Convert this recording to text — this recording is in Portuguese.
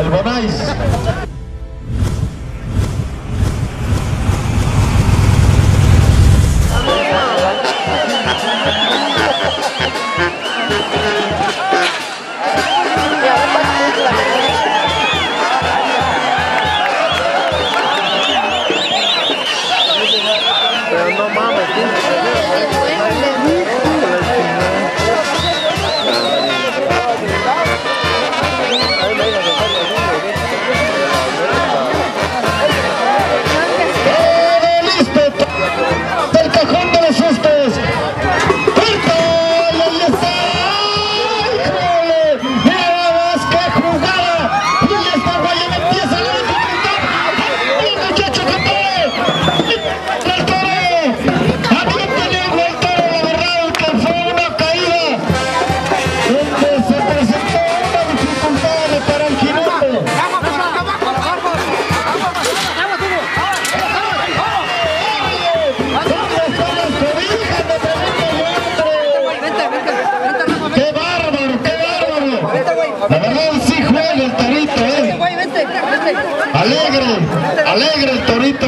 el torito, ¿eh? Alegre, alegre el torito.